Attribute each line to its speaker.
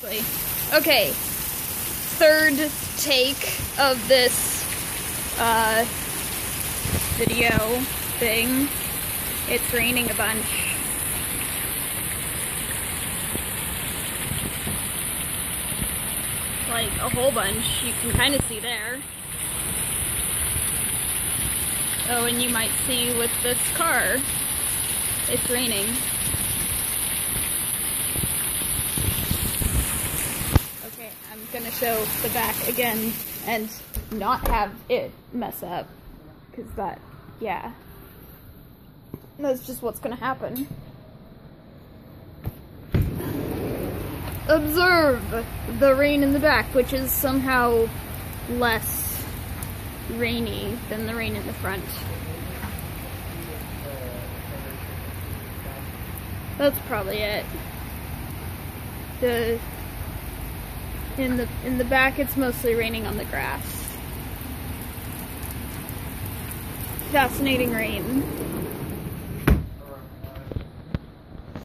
Speaker 1: Okay, third take of this uh, video thing. It's raining a bunch. Like a whole bunch, you can kind of see there. Oh, and you might see with this car, it's raining. Okay, I'm gonna show the back again and not have it mess up. Because that, yeah. That's just what's gonna happen. Observe the rain in the back, which is somehow less rainy than the rain in the front. That's probably it. The in the in the back it's mostly raining on the grass. Fascinating rain.